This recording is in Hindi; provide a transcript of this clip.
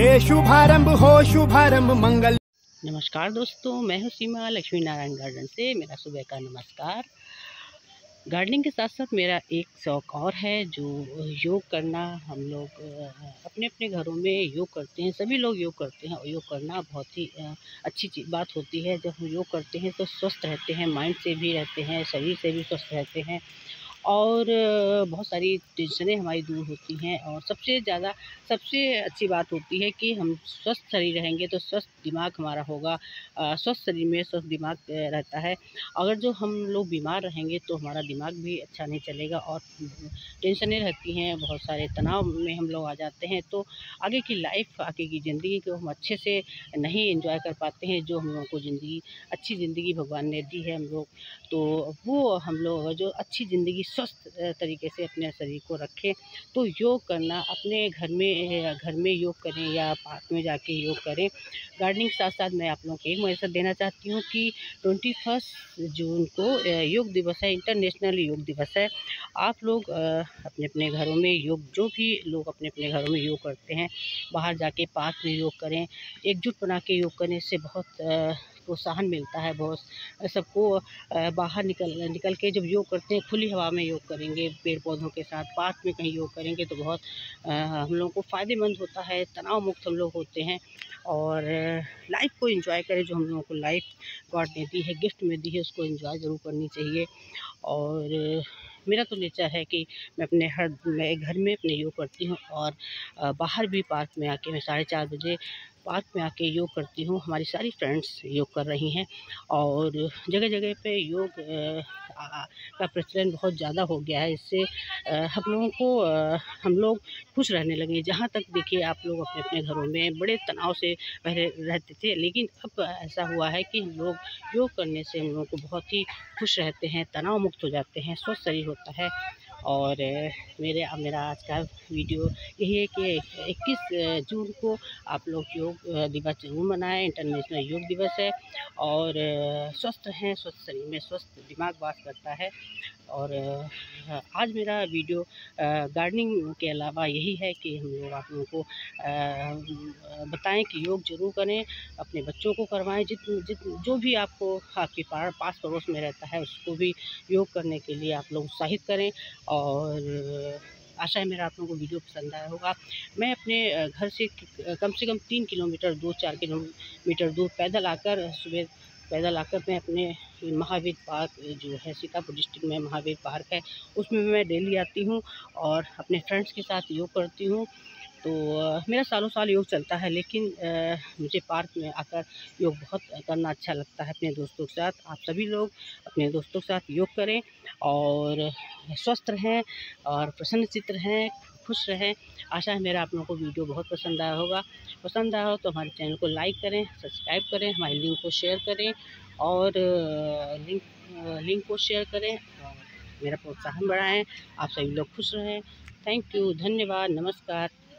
हे शुभारंभ, हो शुभारंभ, मंगल। नमस्कार दोस्तों, मैं हूँ सीमा लक्ष्मी नारायण गार्डन से, मेरा सुबह का नमस्कार। गार्डनिंग के साथ साथ मेरा एक शौक़ और है, जो योग करना। हम लोग अपने अपने घरों में योग करते हैं, सभी लोग योग करते हैं और योग करना बहुत ही अच्छी चीज़, बात होती है। जब हम योग करते हैं तो स्वस्थ रहते हैं, माइंड से भी रहते हैं, शरीर से भी स्वस्थ रहते हैं। और बहुत सारी टेंशनें हमारी दूर होती हैं और सबसे ज़्यादा, सबसे अच्छी बात होती है कि हम स्वस्थ शरीर रहेंगे तो स्वस्थ दिमाग हमारा होगा स्वस्थ शरीर में स्वस्थ दिमाग रहता है। अगर जो हम लोग बीमार रहेंगे तो हमारा दिमाग भी अच्छा नहीं चलेगा और टेंशनें रहती हैं, बहुत सारे तनाव में हम लोग आ जाते हैं। तो आगे की लाइफ, आगे की ज़िंदगी को हम अच्छे से नहीं इन्जॉय कर पाते हैं, जो हम लोगों को ज़िंदगी, अच्छी ज़िंदगी भगवान ने दी है हम लोग तो वो हम लोग जो अच्छी ज़िंदगी स्वस्थ तरीके से अपने शरीर को रखें। तो योग करना, अपने घर में घर में योग करें या पार्क में जाके योग करें। गार्डनिंग के साथ साथ मैं आप लोगों को एक मैसेज देना चाहती हूँ कि ट्वेंटी फ़र्स्ट जून को योग दिवस है, इंटरनेशनल योग दिवस है। आप लोग अपने अपने घरों में योग, जो भी लोग अपने अपने घरों में योग करते हैं, बाहर जाके पार्क में योग करें, एकजुट बना के योग करने से बहुत प्रोत्साहन मिलता है बहुत। सबको बाहर निकल निकल के जब योग करते हैं, खुली हवा में योग करेंगे पेड़ पौधों के साथ, पार्क में कहीं योग करेंगे तो बहुत हम लोगों को फ़ायदेमंद होता है तनाव मुक्त हम लोग होते हैं और लाइफ को एंजॉय करें जो हम लोगों को लाइफ गॉड ने दी है गिफ्ट में दी है, उसको एंजॉय ज़रूर करनी चाहिए। और मेरा तो नेचर है कि मैं अपने हर, मैं घर में अपने योग करती हूँ और बाहर भी पार्क में आके मैं साढ़े चार बजे पार्क में आके योग करती हूँ। हमारी सारी फ्रेंड्स योग कर रही हैं और जगह जगह पे योग का प्रचलन बहुत ज़्यादा हो गया है। इससे हम लोगों को हम लोग खुश रहने लगे। जहाँ तक देखिए आप लोग अपने अपने घरों में बड़े तनाव से पहले रहते थे, लेकिन अब ऐसा हुआ है कि हम लोग योग करने से हम लोगों को बहुत ही खुश रहते हैं तनाव मुक्त हो जाते हैं, स्वस्थ शरीर होता है। और मेरे, मेरा आज का वीडियो यही है कि 21 जून को आप लोग योग दिवस ज़रूर मनाएँ। इंटरनेशनल योग दिवस है और स्वस्थ हैं, स्वस्थ शरीर में स्वस्थ दिमाग बात करता है। और आज मेरा वीडियो गार्डनिंग के अलावा यही है कि हम लोग आप लोगों को बताएँ कि योग ज़रूर करें, अपने बच्चों को करवाएँ, जित जित, जो भी आपको आपके पास पड़ोस में रहता है, उसको भी योग करने के लिए आप लोग उत्साहित करें और आशा है मेरा आप लोगों को वीडियो पसंद आया होगा। मैं अपने घर से कम से कम तीन किलोमीटर, दो चार किलोमीटर दूर पैदल आकर सुबह पैदल आकर मैं अपने महावीर पार्क जो है सीतापुर डिस्ट्रिक्ट में महावीर पार्क है उसमें मैं डेली आती हूँ और अपने फ्रेंड्स के साथ योग करती हूँ। तो मेरा सालों साल योग चलता है लेकिन आ, मुझे पार्क में आकर योग बहुत करना अच्छा लगता है अपने दोस्तों के साथ। आप सभी लोग अपने दोस्तों के साथ योग करें और स्वस्थ रहें और प्रसन्नचित रहें खुश रहें। आशा है मेरा आप लोगों को वीडियो बहुत पसंद आया होगा। पसंद आया हो तो हमारे चैनल को लाइक करें, सब्सक्राइब करें, हमारे लिंक को शेयर करें और लिंक लिंक को शेयर करें और मेरा प्रोत्साहन बढ़ाएँ। आप सभी लोग खुश रहें। थैंक यू, धन्यवाद, नमस्कार।